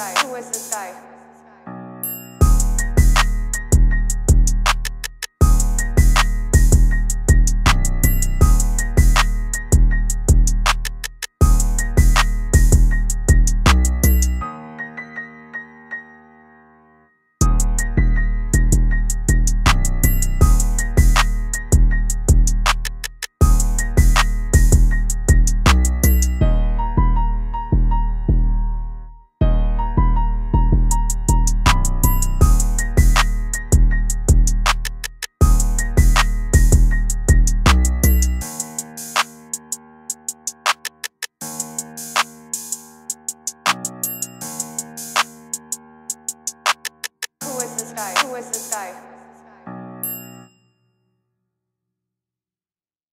guy? Who is this guy? guy? Who is this guy?